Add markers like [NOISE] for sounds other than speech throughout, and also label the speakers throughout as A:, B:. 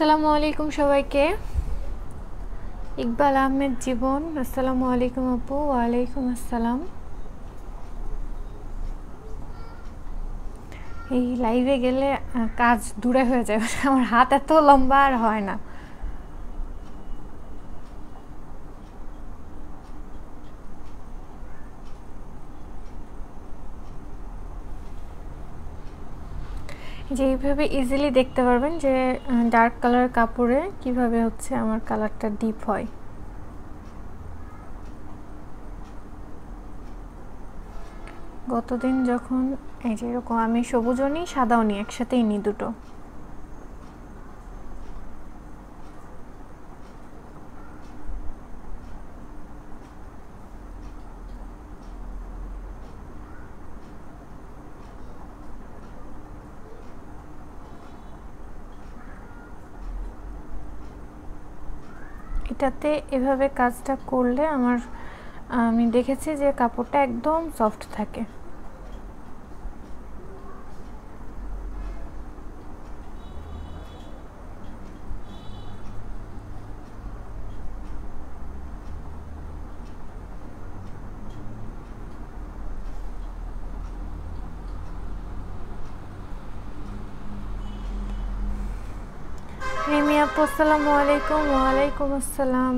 A: আসসালামু আলাইকুম সবাইকে। ইকবাল আহমেদ জীবন, আসসালামু আলাইকুম আপু, ওয়ালাইকুম আসসালাম। এই লাইভে গেলে কাজ দূরে হয়ে যায়, [LAUGHS] আমার হাত এত লম্বা আর হয় না। যে এইভাবে ইজিলি দেখতে পারবেন যে ডার্ক কালার কাপড়ে কীভাবে হচ্ছে আমার কালারটা ডিপ হয়। গতদিন যখন, এই যে এরকম আমি সবুজও নিই, সাদাও নিই, একসাথেই নিই দুটো। এটাতে এভাবে কাজটা করলে আমার আমি দেখেছি যে কাপড়টা একদম সফট থাকে রিমি আপু আসসালামু আলাইকুম ওয়ালাইকুম আসসালাম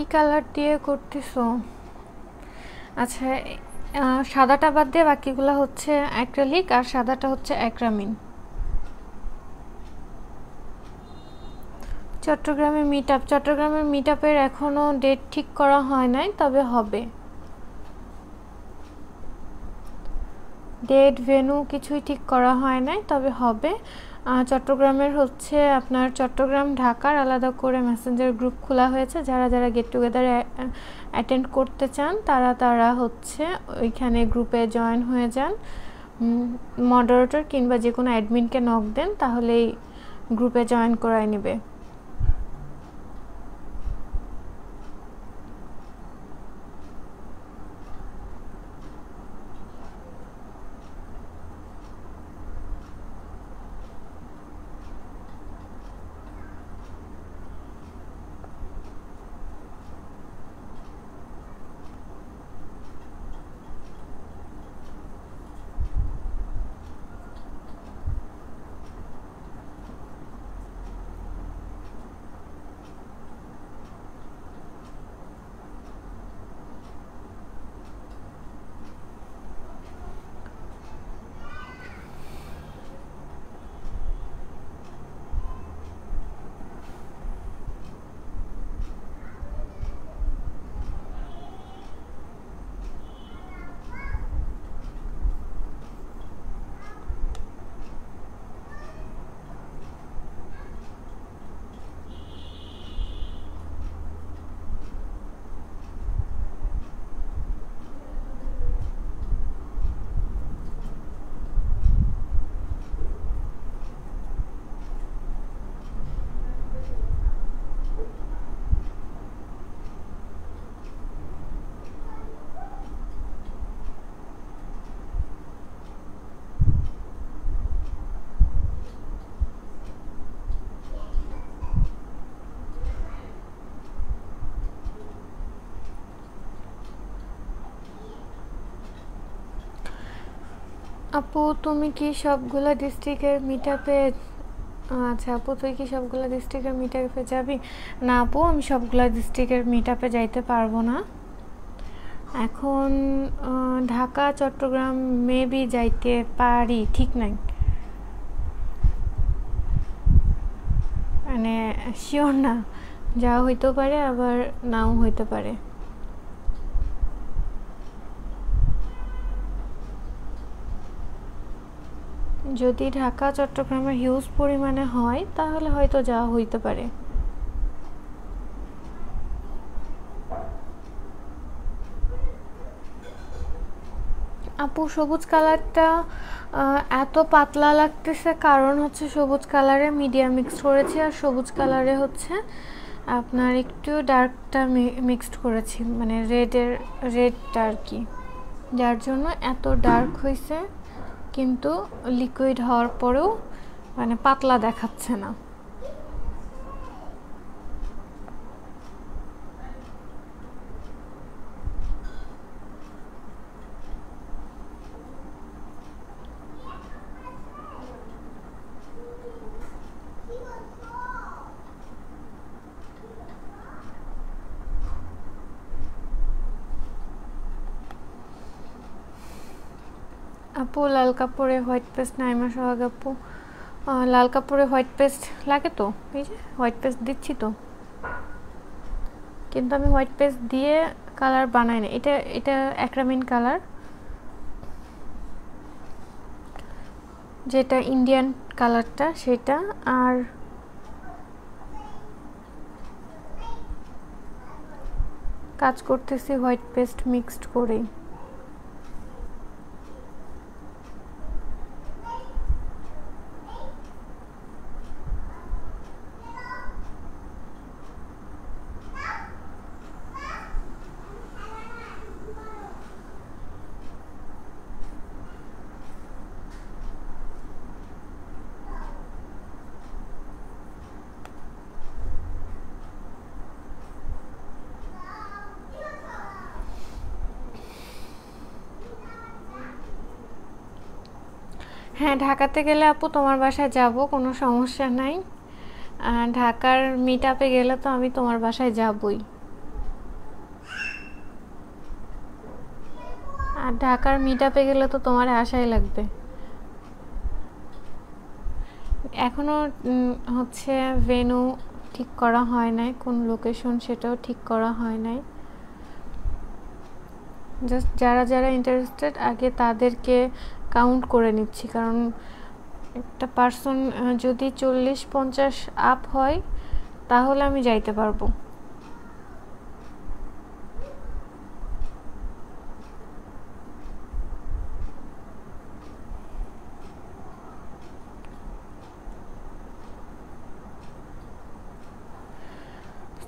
A: কি কালার দিয়ে করতেছো? আচ্ছা সাদাটা বাদ দিয়ে বাকিগুলো হচ্ছে অ্যাক্রেলিক আর সাদাটা হচ্ছে অ্যাক্রামিন চট্টগ্রামে মিট আপ চট্টগ্রামের মিট আপের এখনও ডেট ঠিক করা হয় নাই, তবে হবে। ডেট ভেনু কিছুই ঠিক করা হয় নাই, তবে হবে। চট্টগ্রামের হচ্ছে আপনার চট্টগ্রাম, ঢাকার আলাদা করে মেসেঞ্জার গ্রুপ খোলা হয়েছে। যারা যারা গেট টুগেদারে অ্যাটেন্ড করতে চান, তারা তারা হচ্ছে ওইখানে গ্রুপে জয়েন হয়ে যান। মডারেটর কিংবা যে কোনো অ্যাডমিনকে নক দেন, তাহলেই গ্রুপে জয়েন করায় নেবে। আপু, তুমি কি সবগুলো ডিস্ট্রিক্টের মিট আপে আচ্ছা আপু, তুই কি সবগুলো ডিস্ট্রিক্টের মিট আপে যাবি? না আপু, আমি সবগুলো ডিস্ট্রিক্টের মিট আপে যাইতে পারব না। এখন ঢাকা, চট্টগ্রাম মেবি যাইতে পারি, ঠিক নাই। মানে শিওর না যা হইতেও পারে, আবার নাও হইতে পারে। যদি ঢাকা চট্টগ্রামে হিউজ পরিমাণে হয়, তাহলে হয়তো যাওয়া হইতে পারে। আপু, সবুজ কালারটা এত পাতলা লাগতেছে, কারণ হচ্ছে সবুজ কালারে মিডিয়া মিক্স করেছি, আর সবুজ কালারে হচ্ছে আপনার একটু ডার্কটা মিক্সড করেছি মানে রেডের রেডটা আর কি। যার জন্য এত ডার্ক হয়েছে কিন্তু লিকুইড হওয়ার পরেও মানে পাতলা দেখাচ্ছে না। আপু, লাল কাপড়ে হোয়াইট পেস্ট নাইমা সোহাগ আপু। লাল কাপড়ে হোয়াইট পেস্ট লাগে তো? এই যে, হোয়াইট পেস্ট দিচ্ছি তো। কিন্তু আমি হোয়াইট পেস্ট দিয়ে কালার বানাই না এটা এটা অ্যাক্রামিন কালার। যেটা ইন্ডিয়ান কালারটা, সেটা। আর কাজ করতেছি হোয়াইট পেস্ট মিক্সড করেই। হ্যাঁ ঢাকাতে গেলে আপু তোমার বাসায় যাব, কোনো সমস্যা নাই। ঢাকার মিট আপে গেলে তো আমি তোমার বাসায় যাবই। আর ঢাকার মিট আপে গেলে তো তোমার আশাই লাগবে। এখনও হচ্ছে ভেনু ঠিক করা হয় নাই, কোন লোকেশন সেটাও ঠিক করা হয় নাই। জাস্ট যারা যারা ইন্টারেস্টেড আগে তাদেরকে কাউন্ট করে নিচ্ছি, কারণ একটা পার্সন যদি চল্লিশ পঞ্চাশ আপ হয়, তাহলে আমি যাইতে পারব।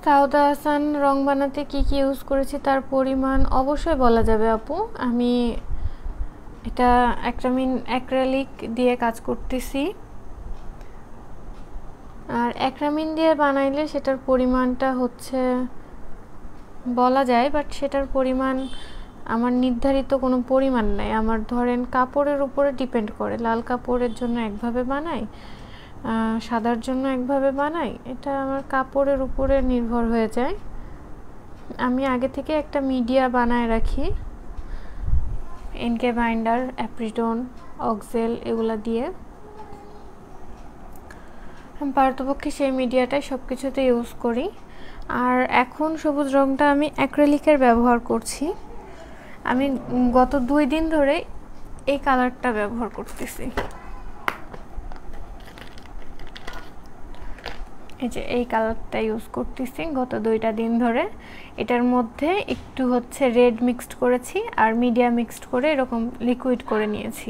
A: সাউদা হাসান রং বানাতে কি কি ইউজ করেছি তার পরিমাণ অবশ্যই বলা যাবে আপু। আমি এটা একটা মিন অ্যাক্রালিক দিয়ে কাজ করতেছি। আর অ্যাক্রামিন দিয়ে বানাইলে সেটার পরিমাণটা হচ্ছে, বলা যায় বাট সেটার পরিমাণ আমার নির্ধারিত কোনো পরিমাণ নাই। আমার ধরেন কাপড়ের উপরে ডিপেন্ড করে। লাল কাপড়ের জন্য একভাবে বানাই সাদার জন্য একভাবে বানাই, এটা আমার কাপড়ের উপরে নির্ভর হয়ে যায়। আমি আগে থেকে একটা মিডিয়া বানায় রাখি। এনকে বাইন্ডার অ্যাপ্রিটন অক্সেল এগুলো দিয়ে। পার্থপক্ষে সেই মিডিয়াটাই সব কিছুতে ইউজ করি। আর এখন সবুজ রঙটা আমি অ্যাক্রেলিকের ব্যবহার করছি। আমি গত দুই দিন ধরে এই কালারটা ব্যবহার করতেছি। এই যে এই কালারটা ইউজ করতেছি গত দুইটা দিন ধরে। এটার মধ্যে একটু হচ্ছে রেড মিক্সড করেছি আর মিডিয়া মিক্সড করে এরকম লিকুইড করে নিয়েছি।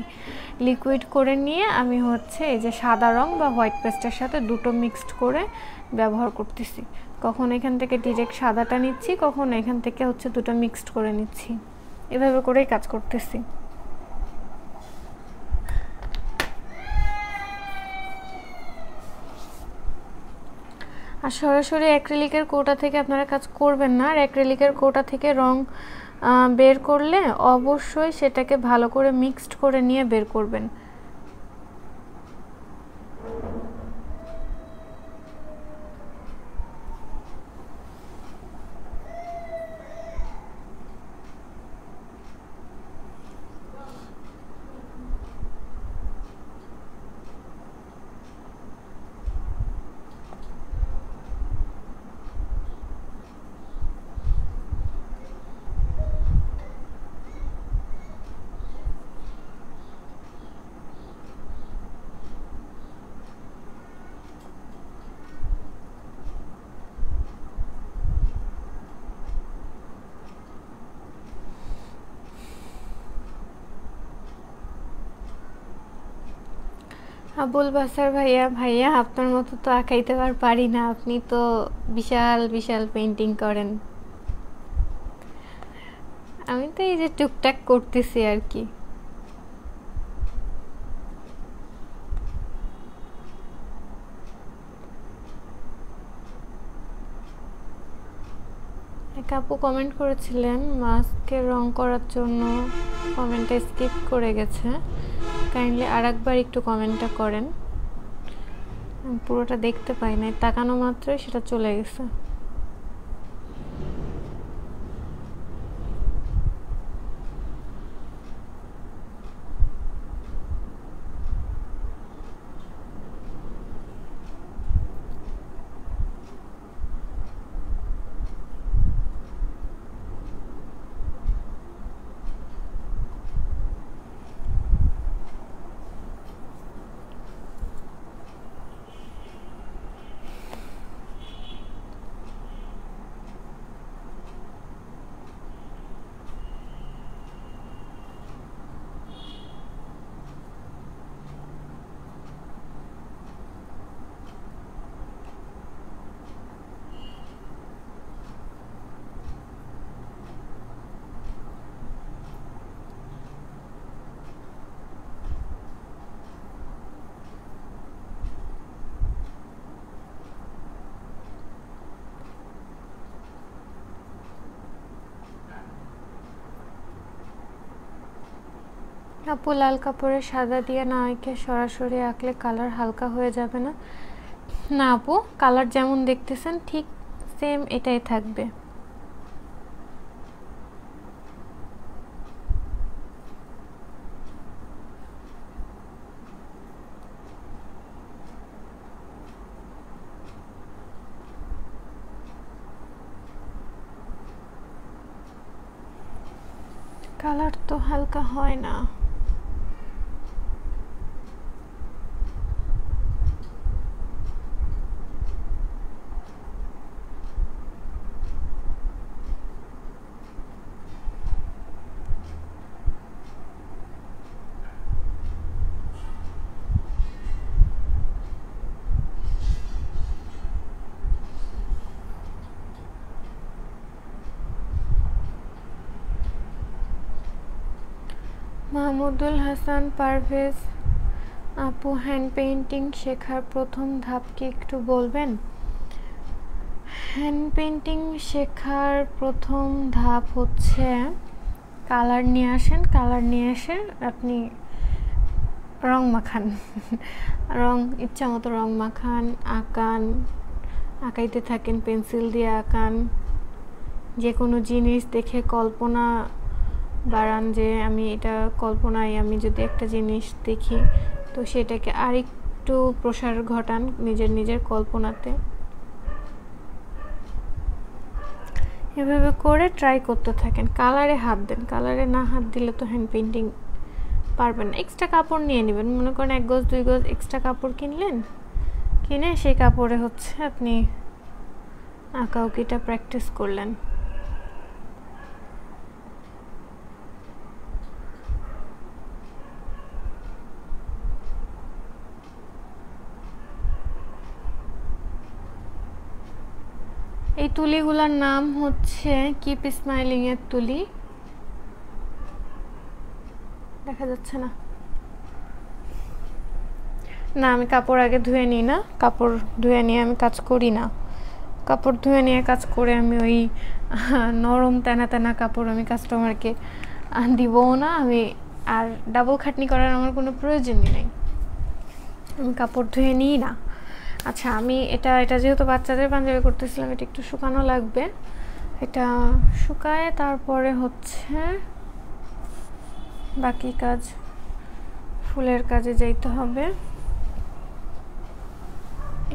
A: লিকুইড করে নিয়ে আমি হচ্ছে এই যে সাদা রং বা হোয়াইট পেস্টের সাথে দুটো মিক্সড করে ব্যবহার করতেছি। কখন এখান থেকে ডিরেক্ট সাদাটা নিচ্ছি, কখন এখান থেকে হচ্ছে দুটো মিক্সড করে নিচ্ছি। এভাবে করেই কাজ করতেছি। আর সরাসরি অ্যাক্রিলিকের কোটা থেকে আপনারা কাজ করবেন না। আর অ্যাক্রিলিকের কোটা থেকে রং বের করলে অবশ্যই সেটাকে ভালো করে মিক্সড করে নিয়ে বের করবেন। আবুল বাসার ভাইয়া ভাইয়া, আপনার মতো তো আঁকাইতে পার পারি না। আপনি তো বিশাল বিশাল পেন্টিং করেন। আমি তো এই যে টুকটাক করতেছি আর কি। আপু কমেন্ট করেছিলেন মাস্কে রং করার জন্য কমেন্টটা স্কিপ করে গেছে। কাইন্ডলি আর একবার একটু কমেন্টটা করেন। পুরোটা দেখতে পাই নাই, তাকানো মাত্রই সেটা চলে গেছে। আপু লাল কাপড়ে সাদা দিয়ে না এঁকে সরাসরি আঁকলে কালার হালকা হয়ে যাবে না? না আপু, কালার যেমন দেখতেছেন, ঠিক সেম এটাই থাকবে। কালার তো হালকা হয় না। মাহমুদুল হাসান পারভেজ, আপু হ্যান্ড পেইন্টিং শেখার প্রথম ধাপ কি একটু বলবেন? হ্যান্ড পেইন্টিং শেখার প্রথম ধাপ হচ্ছে কালার নিয়ে আসেন, কালার নিয়ে এসে আপনি রং মাখান। রং, ইচ্ছা মতো রং মাখান, আঁকান, আঁকাইতে থাকেন, পেন্সিল দিয়ে আঁকান। যে কোনো জিনিস দেখে কল্পনা বাড়ান যে আমি এটা কল্পনায় আমি যদি একটা জিনিস দেখি, তো সেটাকে আরেকটু প্রসার ঘটান নিজের নিজের কল্পনাতে। এভাবে করে ট্রাই করতে থাকেন। কালারে হাত দেন। কালারে না হাত দিলে তো হ্যান্ড পেন্টিং পারবেন না। এক্সট্রা কাপড় নিয়ে নেবেন। মনে করেন এক গজ, দুই গজ এক্সট্রা কাপড় কিনলেন, কিনে সেই কাপড়ে হচ্ছে আপনি আঁকাউকিটা প্র্যাকটিস করলেন। এই তুলিগুলোর নাম হচ্ছে কিপ স্মাইলিং এর তুলি। দেখা যাচ্ছে না। না, আমি কাপড় আগে ধুয়ে নিই না। কাপড় ধুয়ে নিয়ে আমি কাজ করি না। কাপড় ধুয়ে নিয়ে কাজ করে আমি ওই নরম তেনা তেনা কাপড় আমি কাস্টমারকে দিবও না। আমি আর ডাবল খাটনি করার আমার কোনো প্রয়োজনই নেই। আমি কাপড় ধুয়ে নিই না। আচ্ছা আমি এটা এটা যেহেতু বাচ্চাদের পাঞ্জাবি করতেছিলাম এটা একটু শুকানো লাগবে। এটা শুকায়, তারপরে হচ্ছে বাকি কাজ, ফুলের কাজে যাইতে হবে।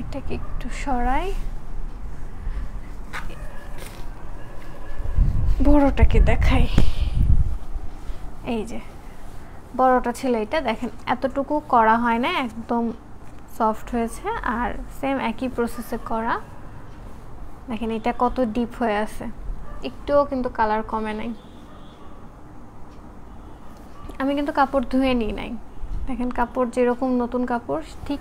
A: এটাকে একটু সরাই। বড়টাকে দেখাই। এই যে, বড়টা ছিল এটা, দেখেন, এতটুকু করা হয় না, একদম সফট হয়েছে আর সেম একই প্রসেসে করা। দেখেন এটা কত ডিপ হয়ে আছে। একটুও কিন্তু কালার কমে নাই। আমি কিন্তু কাপড় ধুয়ে নিই নাই। দেখেন কাপড় যেরকম নতুন কাপড়, ঠিক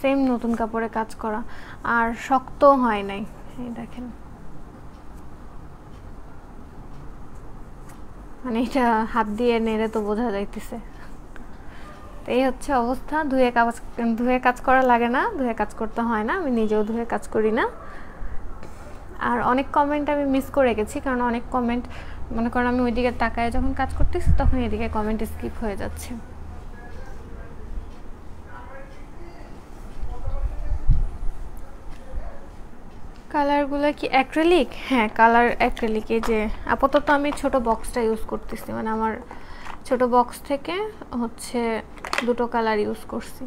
A: সেম নতুন কাপড়ে কাজ করা। আর শক্ত হয় নাই। এই দেখেন। মানে এটা হাত দিয়ে নেড়ে তো বোঝা যাইতেছে। এই হচ্ছে অবস্থা। ধুয়ে কাজ ধুয়ে কাজ করা লাগে না, ধুয়ে কাজ করতে হয় না, আমি নিজেও ধুয়ে কাজ করি না। আর অনেক কমেন্ট আমি মিস করে গেছি, কারণ অনেক কমেন্ট মনে করেন আমি ওইদিকে তাকায় যখন কাজ করতেছি, তখন এদিকে কমেন্ট স্কিপ হয়ে যাচ্ছে। কালারগুলো কি অ্যাক্রেলিক হ্যাঁ কালার অ্যাক্রেলিক এই যে আপাতত আমি ছোট বক্সটা ইউজ করতেছি মানে আমার ছোট বক্স থেকে হচ্ছে দুটো কালার ইউজ করছি।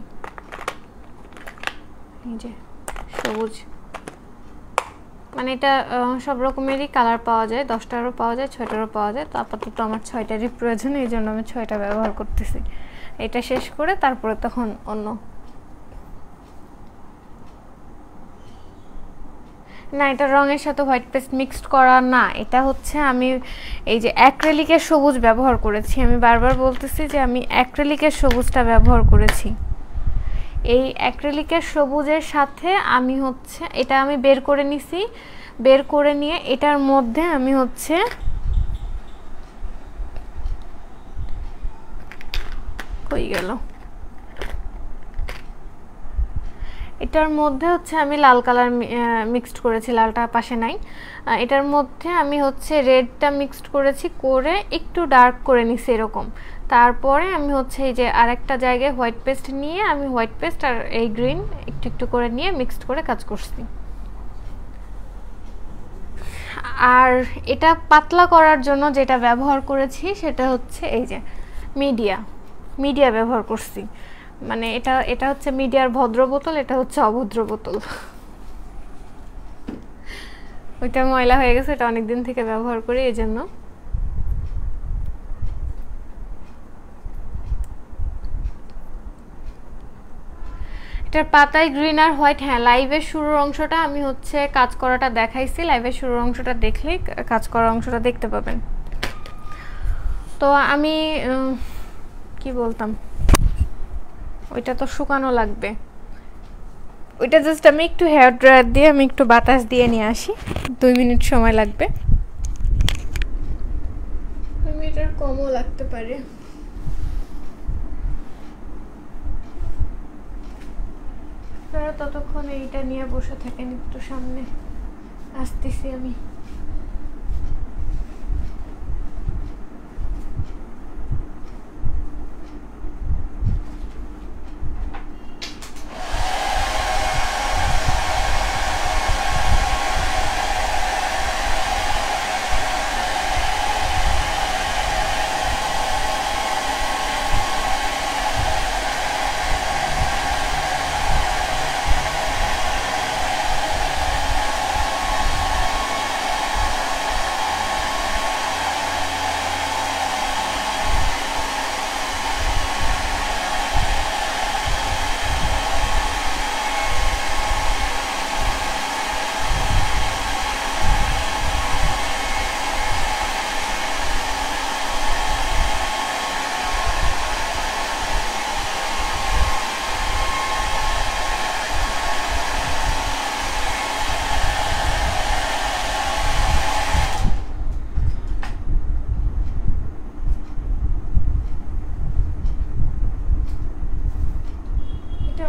A: এই যে, সবুজ। মানে এটা সব রকমেরই কালার পাওয়া যায়, দশটারও পাওয়া যায়, ছয়টারও পাওয়া যায়। তো আপাতত আমার ছয়টারই প্রয়োজন, এই জন্য আমি ছয়টা ব্যবহার করতেছি। এটা শেষ করে তারপরে তখন অন্য না, এটা রঙের সাথে হোয়াইট পেস্ট মিক্সড করা না। এটা হচ্ছে আমি এই যে অ্যাক্রেলিকের সবুজ ব্যবহার করেছি। আমি বারবার বলতেছি যে আমি অ্যাক্রেলিকের সবুজটা ব্যবহার করেছি। এই অ্যাক্রেলিকের সবুজের সাথে আমি হচ্ছে, এটা আমি বের করে নিছি। বের করে নিয়ে এটার মধ্যে আমি হচ্ছে কই গেল। এটার মধ্যে হচ্ছে আমি লাল কালার মিক্সড করেছি, লালটা পাশে নাই। এটার মধ্যে আমি হচ্ছে রেডটা মিক্সড করেছি, করে একটু ডার্ক করে নিছি এরকম। তারপরে আমি হচ্ছে এই যে আরেকটা জায়গায় হোয়াইট পেস্ট নিয়ে আমি হোয়াইট পেস্ট আর এই গ্রিন একটু একটু করে নিয়ে মিক্সড করে কাজ করছি। আর এটা পাতলা করার জন্য যেটা ব্যবহার করেছি সেটা হচ্ছে এই যে মিডিয়া মিডিয়া ব্যবহার করছি। মানে এটা এটা হচ্ছে মিডিয়ার ভদ্র বোতল, এটা হচ্ছে অভদ্র বোতল। ওইটা ময়লা হয়ে গেছে, এটা অনেকদিন থেকে ব্যবহার করি এই জন্য এটার পাতায় গ্রিন আর হোয়াইট হ্যাঁ লাইভের শুরুর অংশটা আমি হচ্ছে কাজ করাটা দেখাইছি। লাইভের শুরুর অংশটা দেখলে কাজ করার অংশটা দেখতে পাবেন। তো আমি কি বলতাম? ওইটা তো শুকানো লাগবে। ওইটা জাস্ট আমি একটু হেয়ার ড্রায়ার দিয়ে আমি একটু বাতাস দিয়ে নিয়ে আসি। দুই মিনিট সময় লাগবে। দুই কমও লাগতে পারে। ততক্ষণ এইটা নিয়ে বসে থাকেন একটু সামনে। আসতেছি আমি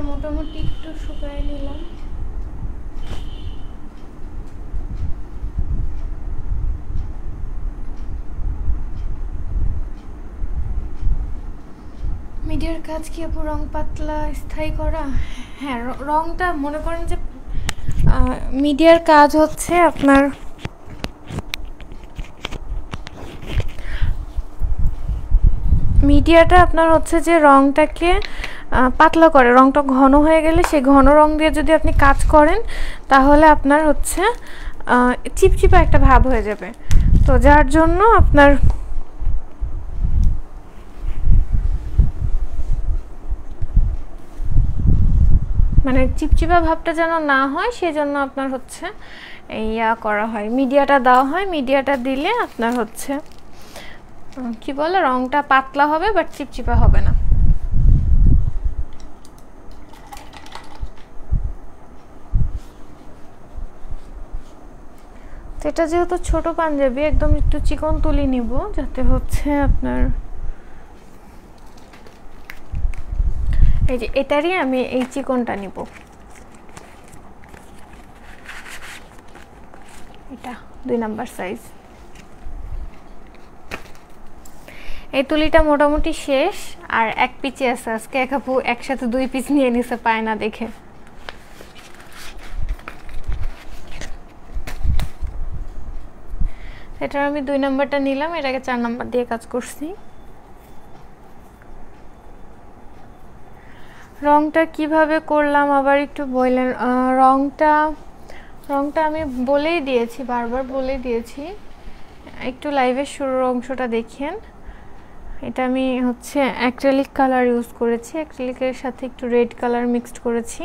A: মোটামুটি একটু শুকায় নিলাম মিডিয়ার কাজ কি আপু রং পাতলা, স্থায়ী করা? হ্যাঁ রংটা মনে করেন যে মিডিয়ার কাজ হচ্ছে আপনার মিডিয়াটা আপনার হচ্ছে যে রংটাকে পাতলা করে। রংটা ঘন হয়ে গেলে সেই ঘন রং দিয়ে যদি আপনি কাজ করেন, তাহলে আপনার হচ্ছে চিপচিপা একটা ভাব হয়ে যাবে। তো যার জন্য আপনার মানে চিপচিপা ভাবটা যেন না হয়, সেজন্য আপনার হচ্ছে ইয়া করা হয়। মিডিয়াটা দেওয়া হয়, মিডিয়াটা দিলে আপনার হচ্ছে কি বলে, রংটা পাতলা হবে বাট চিপচিপা হবে না। এটা যেহেতু ছোট পাঞ্জাবি, একদম একটু চিকন তুলি নিব, যাতে হচ্ছে আপনার এই যে, এটারই আমি এই চিকনটা নিব। এটা দুই নাম্বার সাইজ এই তুলিটা মোটামুটি শেষ, আর এক পিচে আছে আজকে। এক আপু একসাথে দুই পিস নিয়ে নিছে, পায় না দেখে। এটার আমি দুই নাম্বারটা নিলাম এটাকে চার নাম্বার দিয়ে কাজ করছি। রংটা কীভাবে করলাম আবার একটু বললেন রংটা রংটা আমি বলেই দিয়েছি, বারবার বলে দিয়েছি। একটু লাইভের শুরুর অংশটা দেখেন। এটা আমি হচ্ছে অ্যাক্রেলিক কালার ইউজ করেছি। অ্যাক্রেলিকের সাথে একটু রেড কালার মিক্সড করেছি।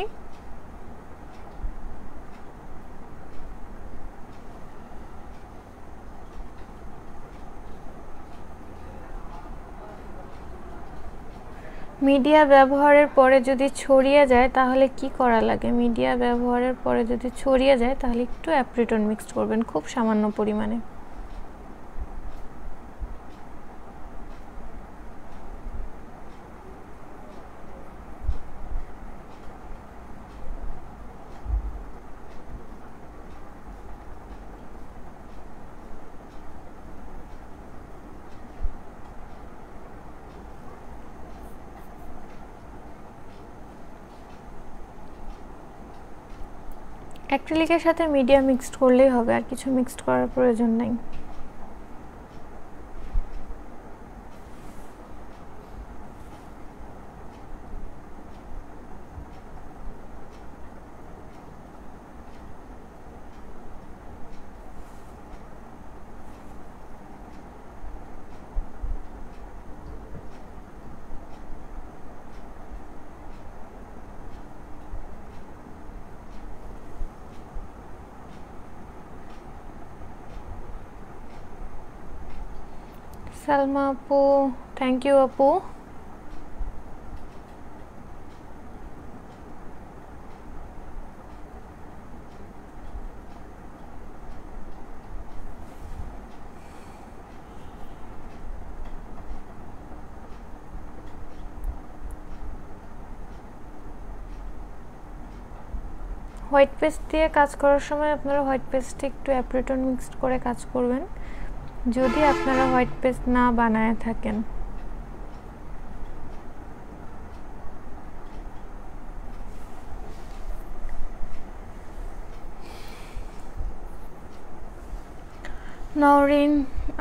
A: মিডিয়া ব্যবহারের পরে যদি ছড়িয়ে যায়, তাহলে কি করা লাগে? মিডিয়া ব্যবহারের পরে যদি ছড়িয়ে যায়, তাহলে একটু অ্যাপ্রিটন মিক্সড করবেন খুব সামান্য পরিমাণে। অ্যাক্রিলিকের সাথে মিডিয়া মিক্সড করলেই হবে আর কিছু মিক্সড করার প্রয়োজন নাই। সালমা আপু থ্যাংক ইউ আপু। হোয়াইট পেস্ট দিয়ে কাজ করার সময় আপনারা হোয়াইট পেস্টে একটু অ্যাপ্রিটন মিক্সড করে কাজ করবেন। যদি আপনারা হোয়াইট পেস্ট না বানায় থাকেন। নরিন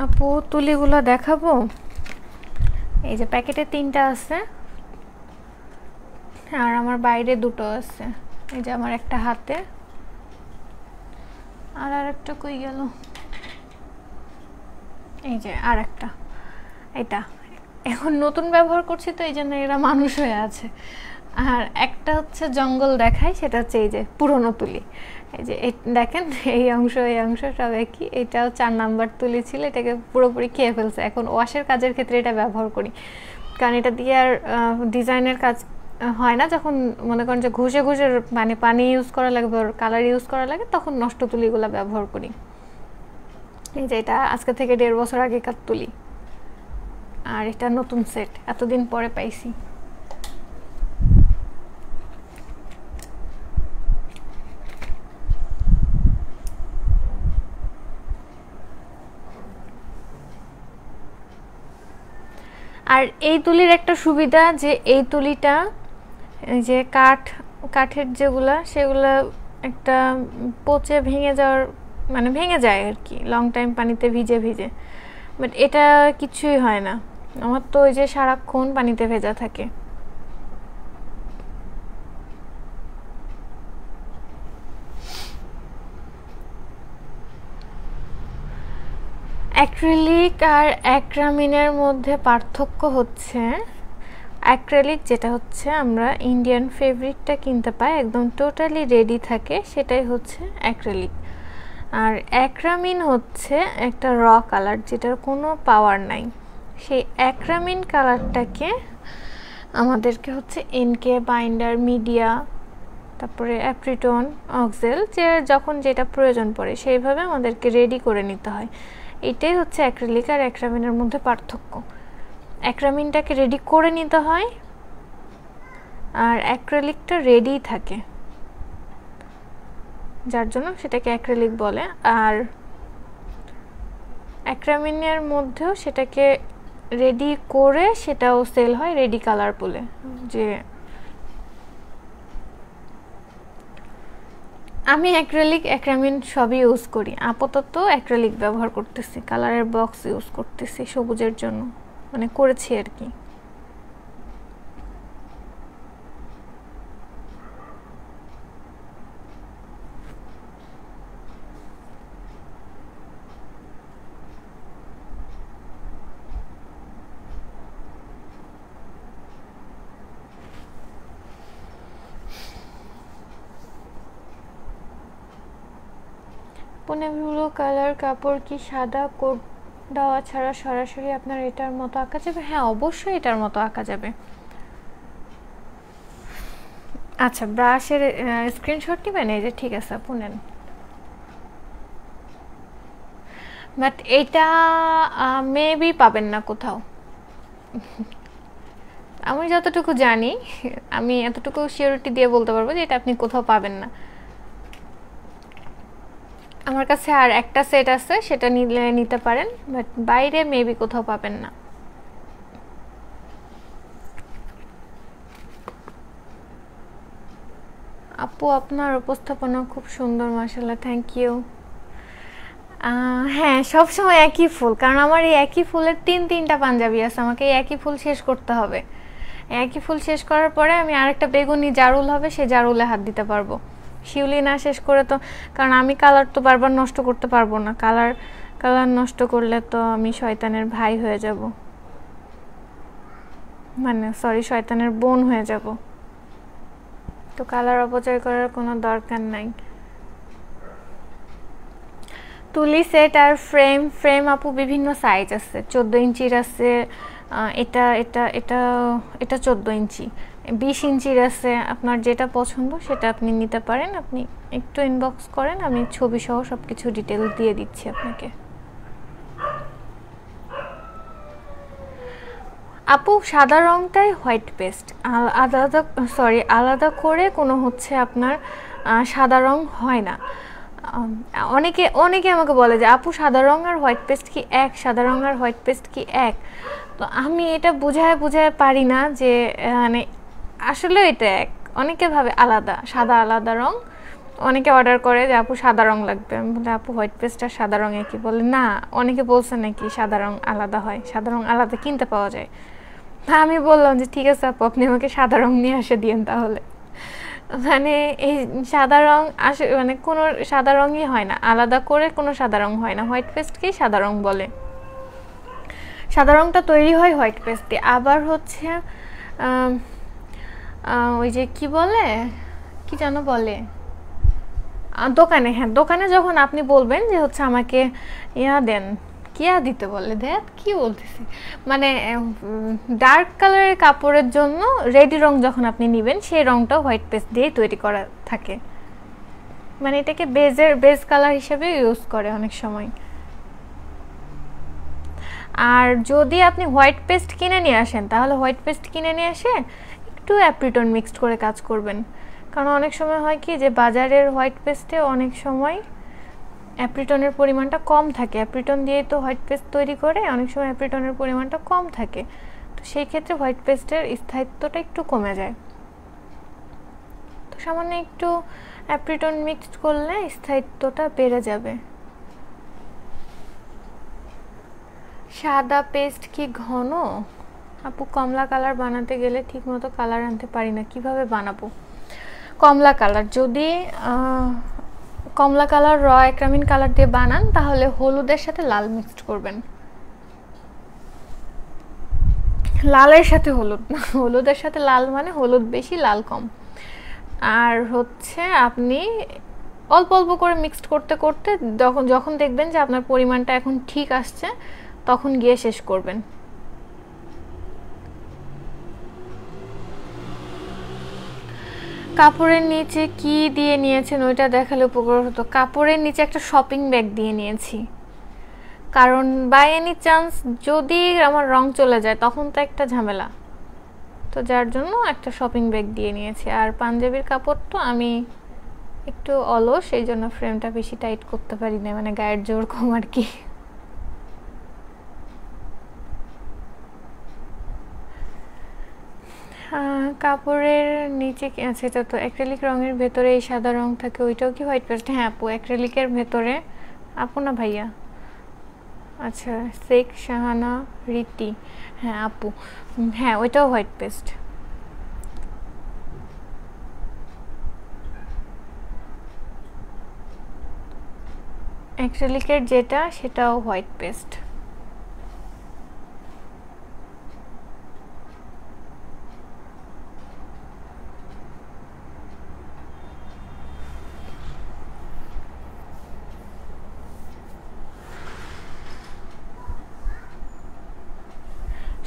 A: আপু, তুলিগুলো দেখাবো? এই যে প্যাকেটে তিনটা আছে। আর আমার বাইরে দুটো আছে। এই যে আমার একটা হাতে। আর আর একটা কই গেল? এই যে আর একটা এটা এখন নতুন ব্যবহার করছি তো, এই জন্য এরা মানুষ হয়ে আছে। আর একটা হচ্ছে জঙ্গল দেখায়, সেটা হচ্ছে এই যে পুরনো তুলি। এই যে দেখেন, এই অংশ এই অংশ, সব একই। এটাও চার নাম্বার তুলি ছিল, এটাকে পুরোপুরি খেয়ে ফেলছে। এখন ওয়াশের কাজের ক্ষেত্রে এটা ব্যবহার করি। কারণ এটা দিয়ে আর ডিজাইনের কাজ হয় না। যখন মনে করেন যে ঘষে ঘষে মানে পানি ইউজ করা লাগে কালার ইউজ করা লাগে, তখন নষ্ট তুলিগুলো ব্যবহার করি। এই যে এটা আজকে থেকে দেড় বছর আগেকার তুলি। আর এটা নতুন সেট এতদিন পরে পাইছি। আর এই তুলির একটা সুবিধা যে এই তুলিটা যে কাঠ, কাঠের যেগুলা, সেগুলা একটা পচে ভেঙে যাওয়ার মানে ভেঙে যায় আর কি লং টাইম পানিতে ভিজে ভিজে। বাট এটা কিছুই হয় না। আমার তো ওই যে সারাক্ষণ পানিতে ভেজা থাকে। অ্যাক্রিলিক আর অ্যাক্রামিনের মধ্যে পার্থক্য হচ্ছে অ্যাক্রেলিক যেটা হচ্ছে আমরা ইন্ডিয়ান ফেব্রিকটা কিনতে পাই, একদম টোটালি রেডি থাকে, সেটাই হচ্ছে অ্যাক্রেলিক আর অ্যাক্রামিন হচ্ছে একটা র কালার যেটার কোনো পাওয়ার নাই। সেই অ্যাক্রামিন কালারটাকে আমাদেরকে হচ্ছে এনকে বাইন্ডার মিডিয়া তারপরে অ্যাপ্রিটন অক্সেল যে যখন যেটা প্রয়োজন পড়ে সেইভাবে আমাদেরকে রেডি করে নিতে হয়। এটাই হচ্ছে অ্যাক্রিলিক আর অ্যাক্রামিনের মধ্যে পার্থক্য। অ্যাক্রামিনটাকে রেডি করে নিতে হয় আর অ্যাক্রেলিকটা রেডি থাকে। যার জন্য সেটাকে অ্যাক্রেলিক বলে। আর অ্যাক্রামিনের মধ্যেও সেটাকে রেডি করে সেটাও সেল হয় রেডি কালার বলে। যে আমি অ্যাক্রেলিক অ্যাক্রামিন সবই ইউজ করি। আপাতত অ্যাক্রেলিক ব্যবহার করতেছি। কালারের বক্স ইউজ করতেছি সবুজের জন্য। মানে করেছি আর কি। পুনে ব্লু কালার, কাপড় কি সাদা, কোট দেওয়া ছাড়া সরাসরি আপনার এটার মতো আঁকা যাবে? হ্যাঁ অবশ্যই এটার মতো আঁকা যাবে। আচ্ছা ব্রাশের স্ক্রিনশট নেবেন? এই যে, ঠিক আছে, আপু, নেন। বাট এটা মেবি পাবেন না কোথাও। আমি যতটুকু জানি, আমি এতটুকু সিওরিটি দিয়ে বলতে পারব যে এটা আপনি কোথাও পাবেন না। আমার কাছে আর একটা সেট আছে, সেটা নিলে নিতে পারেন বাট বাইরে মেবি কোথাও পাবেন না। আপু, আপনার উপস্থাপনা খুব সুন্দর মাসাল্লাহ থ্যাংক ইউ হ্যাঁ সবসময় একই ফুল, কারণ আমার এই একই ফুলের তিন, তিনটা পাঞ্জাবি আছে, আমাকে এই একই ফুল শেষ করতে হবে। একই ফুল শেষ করার পরে আমি আরেকটা বেগুনি জারুল হবে, সেই জারুলে হাত দিতে পারব। শিউলি না শেষ করে তো, কারণ আমি কালার তো বারবার নষ্ট করতে পারব না। কালার কালার নষ্ট করলে তো আমি শয়তানের ভাই হয়ে যাব। মানে সরি শয়তানের বোন হয়ে যাব। তো কালার অপচয় করার কোনো দরকার নাই। তুলি সেট আর ফ্রেম ফ্রেম আপু বিভিন্ন সাইজ আছে। চোদ্দ ইঞ্চির আছে এটা এটা এটা এটা চোদ্দ ইঞ্চি। বিশ ইঞ্চির আছে আপনার যেটা পছন্দ, সেটা আপনি নিতে পারেন। আপনি একটু ইনবক্স করেন, আমি ছবি সহ সব কিছু ডিটেল দিয়ে দিচ্ছি আপনাকে। আপু, সাদা রংটাই হোয়াইট পেস্ট আলাদা সরি আলাদা করে কোনো হচ্ছে আপনার সাদা রং হয় না। অনেকে অনেকে আমাকে বলে যে, আপু, সাদা রং আর হোয়াইট পেস্ট কি এক? সাদা রং আর হোয়াইট পেস্ট কি এক? তো আমি এটা বুঝায় বুঝায় পারি না যে মানে আসলে এটা এক, অনেকে ভাবে আলাদা, সাদা আলাদা রং। অনেকে অর্ডার করে যে, আপু, সাদা রং লাগবে। আমি বলি, আপু হোয়াইট পেস্ট আর সাদা রঙে কি? বলে, না। অনেকে বলছে নাকি, সাদা রং আলাদা হয়, সাদা রং আলাদা কিনতে পাওয়া যায়। তা আমি বললাম যে, ঠিক আছে আপু, আপনি আমাকে সাদা রং নিয়ে আসে দিন তাহলে। মানে এই সাদা রং আসে মানে কোনো সাদা রঙই হয় না। আলাদা করে কোনো সাদা রং হয় না। হোয়াইট পেস্টকেই সাদা রং বলে। সাদা রংটা তৈরি হয় হোয়াইট পেস্ট দিয়ে। আবার হচ্ছে ওই যে কি বলে? কি যেন বলে? দোকানে হ্যাঁ দোকানে যখন আপনি বলবেন যে হচ্ছে আমাকে ইয়া দেন, কিয়া দিতে বলে দেখ কি বলতেছি? মানে ডার্ক কালারের কাপড়ের জন্য রেডি রং যখন আপনি নেবেন, সেই রংটা হোয়াইট পেস্ট দিয়েই তৈরি করা থাকে। মানে এটাকে বেজের বেজ কালার হিসেবে ইউজ করে অনেক সময়। আর যদি আপনি হোয়াইট পেস্ট কিনে নিয়ে আসেন, তাহলে হোয়াইট পেস্ট কিনে নিয়ে এসে একটু অ্যাপ্রিটন মিক্সড করে কাজ করবেন। কারণ অনেক সময় হয় কি যে বাজারের হোয়াইট পেস্টে অনেক সময় অ্যাপ্রিটনের পরিমাণটা কম থাকে। অ্যাপ্রিটন দিয়েই তো হোয়াইট পেস্ট তৈরি করে, অনেক সময় অ্যাপ্রিটনের পরিমাণটা কম থাকে। তো সেই ক্ষেত্রে হোয়াইট পেস্টের স্থায়িত্বটা একটু কমে যায়। তো সামান্য একটু অ্যাপ্রিটন মিক্সড করলে স্থায়িত্বটা বেড়ে যাবে। সাদা পেস্ট কি ঘন? আপু, কমলা কালার বানাতে গেলে ঠিকমতো কালার আনতে পারি না, কীভাবে বানাবো? কমলা কালার, যদি কমলা কালার, র একরামিন কালার দিয়ে বানান, তাহলে হলুদের সাথে লাল মিক্সড করবেন। লালের সাথে হলুদ, [LAUGHS] হলুদের সাথে লাল মানে হলুদ বেশি, লাল কম। আর হচ্ছে আপনি অল্প অল্প করে মিক্সড করতে করতে, যখন যখন দেখবেন যে আপনার পরিমাণটা এখন ঠিক আসছে, তখন গিয়ে শেষ করবেন। কাপড়ের নিচে কি দিয়ে নিয়েছেন ওইটা দেখালে উপকার হতো। কাপড়ের নিচে একটা শপিং ব্যাগ দিয়ে নিয়েছি। কারণ বাই এনি চান্স যদি আমার রং চলে যায়, তখন তো একটা ঝামেলা। তো যার জন্য একটা শপিং ব্যাগ দিয়ে নিয়েছি। আর পাঞ্জাবির কাপড় তো আমি একটু অলস এই জন্য ফ্রেমটা বেশি টাইট করতে পারি না মানে গায়ের জোর কম আর কি। কাপড়ের নিচে আছে? এটা তো অ্যাক্রেলিক রঙের ভেতরে এই সাদা রং থাকে, ওইটাও কি হোয়াইট পেস্ট হ্যাঁ আপু অ্যাক্রেলিকের ভেতরে। আপু না ভাইয়া? আচ্ছা শেখ শাহানা রীতি হ্যাঁ আপু হ্যাঁ ওইটাও হোয়াইট পেস্ট অ্যাক্রেলিকের যেটা, সেটাও হোয়াইট পেস্ট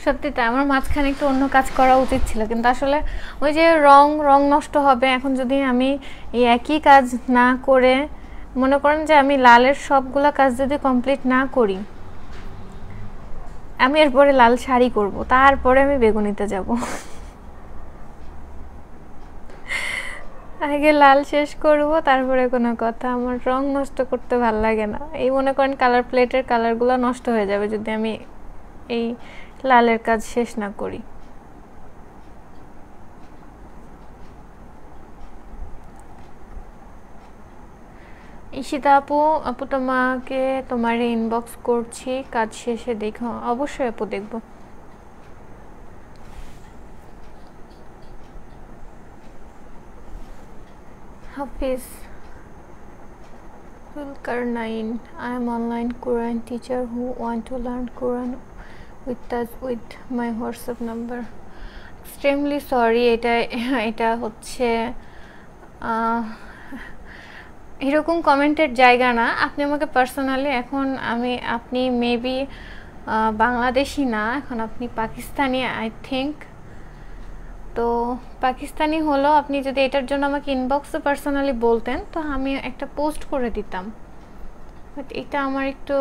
A: সত্যি তাই, আমার মাঝখানে একটু অন্য কাজ করা উচিত ছিল। কিন্তু আসলে ওই যে রং রং নষ্ট হবে, এখন যদি আমি এই একই কাজ না করে, মনে করেন যে আমি লালের সবগুলা কাজ যদি কমপ্লিট না করি, আমি এরপরে লাল শাড়ি করব, তারপরে আমি বেগুনিতে যাব। আগে লাল শেষ করব, তারপরে কোনো কথা, আমার রং নষ্ট করতে ভালো লাগে না। এই মনে করেন কালার প্লেটের কালারগুলো নষ্ট হয়ে যাবে যদি আমি এই লালের কাজ শেষ না করি ঈশিতা আপু আপু তোমাকে, তোমার ইনবক্স করছি, কাজ শেষে দেখো, অবশ্যই আপু দেখব Hafiz Zulkarnain. I am online Quran teacher who want to learn Quran us, with my WhatsApp number extremely sorry এটা এটা হচ্ছে এরকম কমেন্টের জায়গা না। আপনি আমাকে পার্সোনালি এখন আমি, আপনি মেবি বাংলাদেশি না, এখন আপনি পাকিস্তানি আই থিঙ্ক তো পাকিস্তানি হলো আপনি যদি এটার জন্য আমাকে ইনবক্সে পার্সোনালি বলতেন, তো আমি একটা পোস্ট করে দিতাম। বাট এটা আমার একটু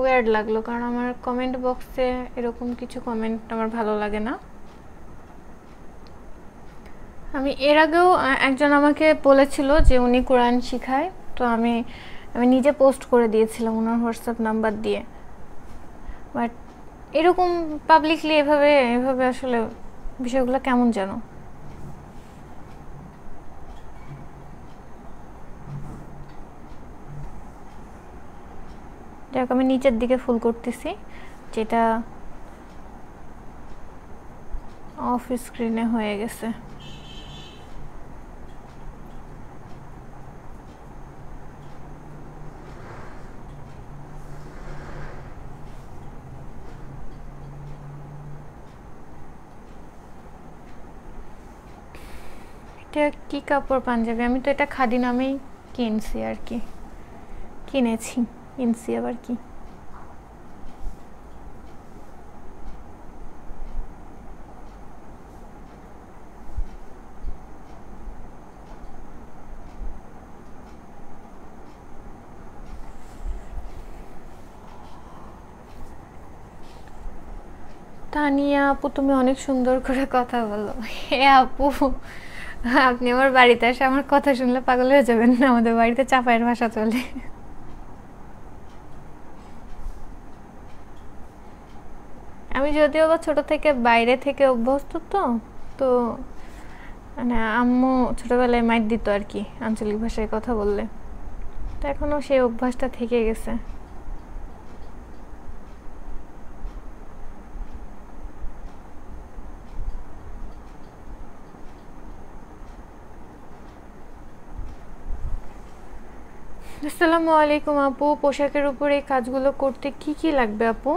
A: ওয়ার্ড লাগল কারণ আমার কমেন্ট বক্সে এরকম কিছু কমেন্ট আমার ভালো লাগে না। আমি এর আগেও একজন আমাকে বলেছিল যে উনি কোরআন শিখায়, তো আমি আমি নিজে পোস্ট করে দিয়েছিলাম ওনার হোয়াটসঅ্যাপ নাম্বার দিয়ে। বাট এরকম পাবলিকলি এভাবে এভাবে আসলে বিষয়গুলো কেমন যেন? যাক আমি নিচের দিকে ফুল করতেছি, যেটা অফ স্ক্রিনে হয়ে গেছে। এটা কি কাপড়, পাঞ্জাবি? আমি তো এটা খাদি নামেই কিনছি আর কি। কিনেছি। কিনছি আবার কি তানিয়া আপু, তুমি অনেক সুন্দর করে কথা বলো। হে আপু, আপনি আমার বাড়িতে এসে আমার কথা শুনলে পাগল হয়ে যাবেন না, আমাদের বাড়িতে চাপায়ের ভাষা চলে। যদিও বা ছোট থেকে বাইরে থেকে অভ্যস্ত তো তো মানে আম্মু ছোটবেলায় মাইট দিত আর কি আঞ্চলিক ভাষায় কথা বললে। তো এখনও সেই অভ্যাসটা থেকে গেছে। আসসালামু আলাইকুম আপু, পোশাকের উপরে এই কাজগুলো করতে কি কি লাগবে আপু?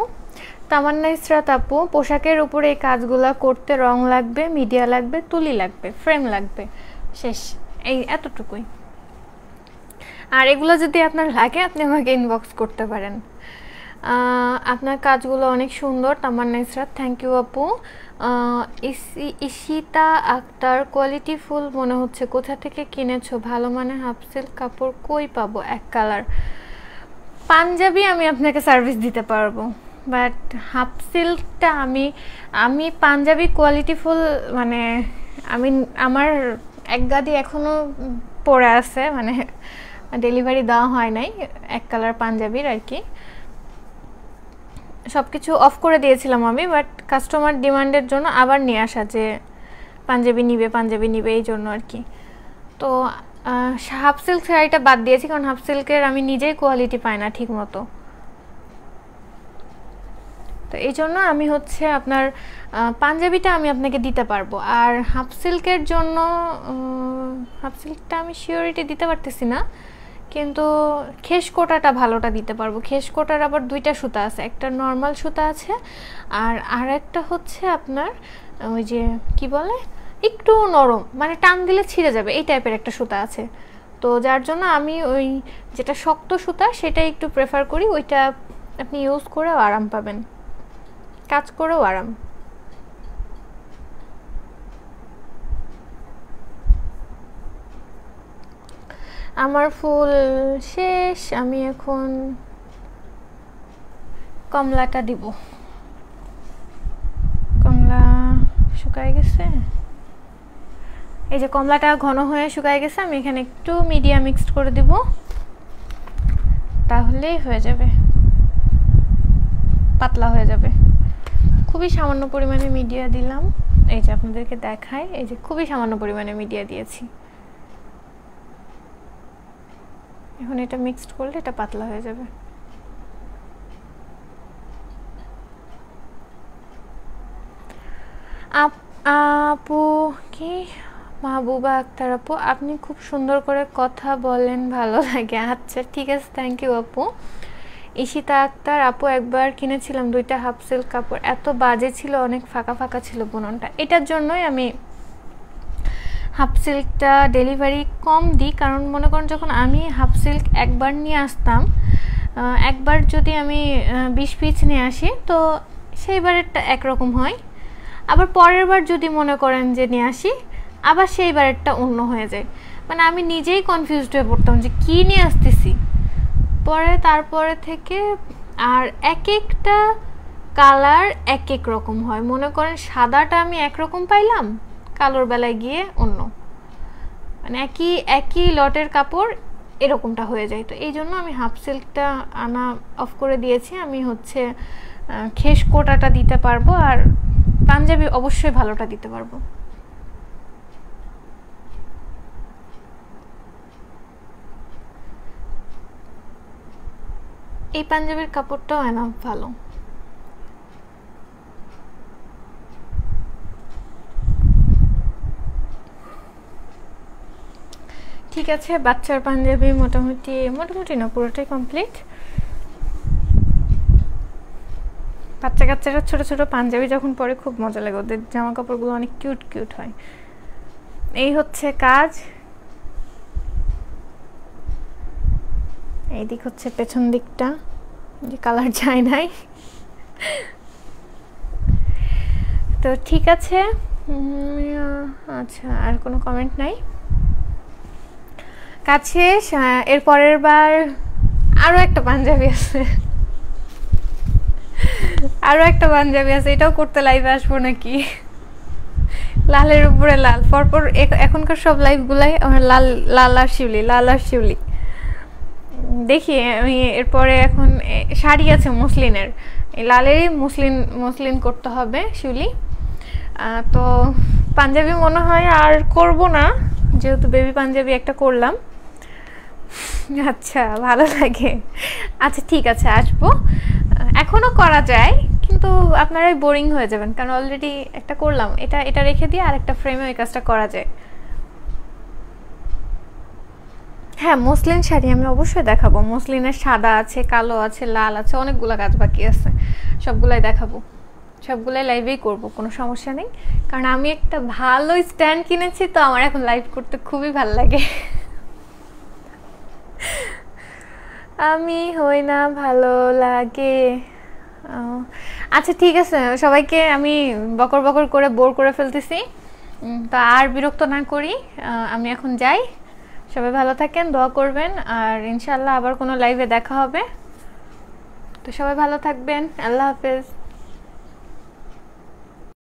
A: তামান্না ইসরাত আপু, পোশাকের উপরে এই কাজগুলো করতে রং লাগবে, মিডিয়া লাগবে, তুলি লাগবে, ফ্রেম লাগবে। শেষ, এই এতটুকুই। আর এগুলো যদি আপনার লাগে, আপনি আমাকে ইনবক্স করতে পারেন। আপনার কাজগুলো অনেক সুন্দর, তামান্না ইসরাত থ্যাংক ইউ আপু। ইশিতা আক্তার কোয়ালিটি ফুল মনে হচ্ছে কোথা থেকে কিনেছো? ভালো মানে হাফ সিল্ক কাপড় কই পাবো? এক কালার পাঞ্জাবি আমি আপনাকে সার্ভিস দিতে পারব। বাট হাফ সিল্কটা আমি আমি পাঞ্জাবি কোয়ালিটি ফুল মানে আমি, আমার এক গাদি এখনও পড়ে আছে মানে ডেলিভারি দেওয়া হয় নাই, এক কালার পাঞ্জাবির আর কি। সব কিছু অফ করে দিয়েছিলাম আমি, বাট কাস্টমার ডিমান্ডের জন্য আবার নিয়ে আসা যে পাঞ্জাবি নিবে পাঞ্জাবি নিবে, এই জন্য আর কি। তো হাফ সিল্ক শাড়িটা বাদ দিয়েছি, কারণ হাফ সিল্কের আমি নিজেই কোয়ালিটি পাই না ঠিক মতো তো এই জন্য আমি হচ্ছে আপনার পাঞ্জাবিটা আমি আপনাকে দিতে পারব। আর হাফ সিল্কের জন্য হাফ সিল্কটা আমি শিওরিটি দিতে পারতেছি না, কিন্তু খেস কোটাটা ভালোটা দিতে পারব। খেস কোটার আবার দুইটা সুতা আছে, একটা নর্মাল সুতা আছে, আর আর একটা হচ্ছে আপনার, ওই যে কি বলে, একটু নরম মানে টান দিলে ছিঁড়ে যাবে, এই টাইপের একটা সুতা আছে। তো যার জন্য আমি ওই যেটা শক্ত সুতা সেটা একটু প্রেফার করি, ওইটা আপনি ইউজ করেও আরাম পাবেন। কাজ করেও আরাম। আমার ফুল শেষ, আমি এখন কমলাটা দিব। কমলা শুকায় গেছে? এই যে কমলাটা ঘন হয়ে শুকায় গেছে, আমি এখানে একটু মিডিয়া মিক্সড করে দিব। তাহলেই হয়ে যাবে। পাতলা হয়ে যাবে। খুবই সামান্য পরিমাণে মিডিয়া দিলাম। এই যে আপনাদেরকে দেখাই, এই যে খুবই সামান্য পরিমাণে মিডিয়া দিয়েছি। এখন এটা মিক্সড করলে এটা পাতলা হয়ে যাবে। আপু কি? মাহবুবা আক্তার আপু, আপনি খুব সুন্দর করে কথা বলেন, ভালো লাগে। আচ্ছা ঠিক আছে থ্যাংক ইউ আপু। ঈশিতা আক্তার, আপু একবার কিনেছিলাম দুইটা হাফ সিল্ক কাপড়। এত বাজে ছিল, অনেক ফাঁকা ফাঁকা ছিল বুননটা। এটার জন্যই আমি হাফ সিল্কটা ডেলিভারি কম দিই, কারণ মনে করেন যখন আমি হাফ সিল্ক একবার নিয়ে আসতাম একবার যদি আমি বিশ পিস নিয়ে আসি, তো সেইবারেরটা একরকম হয়। আবার পরের বার যদি মনে করেন যে নিয়ে আসি, আবার সেইবারেরটা অন্য হয়ে যায়। মানে আমি নিজেই কনফিউজড হয়ে পড়তাম যে কী নিয়ে আসতেছি। পরে তারপরে থেকে আর এক একটা কালার এক এক রকম হয়। মনে করেন সাদাটা আমি একরকম পাইলাম, কালোর বেলায় গিয়ে অন্য। মানে একই একই লটের কাপড় এরকমটা হয়ে যায়। তো এই জন্য আমি হাফ সিল্কটা আনা অফ করে দিয়েছি। আমি হচ্ছে খেস কোটাটা দিতে পারব আর পাঞ্জাবি অবশ্যই ভালোটা দিতে পারব। এই পাঞ্জাবির কাপড়টাও এনাফ ভালো। ঠিক আছে, বাচ্চার পাঞ্জাবি মোটামুটি মোটামুটি না, পুরোটাই কমপ্লিট বাচ্চা কাচ্চারা ছোট ছোট পাঞ্জাবি যখন পরে খুব মজা লাগে, ওদের জামা কাপড়গুলো অনেক কিউট কিউট হয়। এই হচ্ছে কাজ। এই দিক হচ্ছে পেছন দিকটা, যে কালার যায় নাই। তো ঠিক আছে আচ্ছা আর কোনো কমেন্ট নাই। কাজ শেষ এর পরের বার আরও একটা পাঞ্জাবি আছে। আরও একটা পাঞ্জাবি আছে, এটাও করতে লাইভে আসব নাকি? লালের উপরে লাল, পরপর এখনকার সব লাইভগুলাই আমার লাল লাল আর শিউলি, লাল আর শিউলি। দেখি, আমি এরপরে এখন শাড়ি আছে মুসলিনের। লালেরই মুসলিম মুসলিম করতে হবে শিউলি। তো পাঞ্জাবি মনে হয় আর করব না, যেহেতু বেবি পাঞ্জাবি একটা করলাম। আচ্ছা ভালো লাগে। আচ্ছা ঠিক আছে, আসব। এখনও করা যায়, কিন্তু আপনারাই বোরিং হয়ে যাবেন, কারণ অলরেডি একটা করলাম। এটা এটা রেখে দিয়ে আর একটা ফ্রেমে ওই কাজটা করা যায়। হ্যাঁ মসলিন শাড়ি আমি অবশ্যই দেখাবো। মসলিনের সাদা আছে, কালো আছে, লাল আছে, অনেকগুলো গাছ বাকি আছে। সবগুলাই দেখাবো। সবগুলাই লাইভেই করব, কোনো সমস্যা নেই। কারণ আমি একটা ভালো স্ট্যান্ড কিনেছি, তো আমার এখন লাইভ করতে খুবই ভালো লাগে। আমি হই না ভালো লাগে। আচ্ছা ঠিক আছে। সবাইকে আমি বকর বকর করে বোর করে ফেলতেছি। তো আর বিরক্ত না করি। আমি এখন যাই। সবাই ভালো থাকেন, দোয়া করবেন, আর ইনশাল্লাহ আবার কোনো লাইভে দেখা হবে। তো সবাই ভালো থাকবেন, আল্লাহ হাফেজ।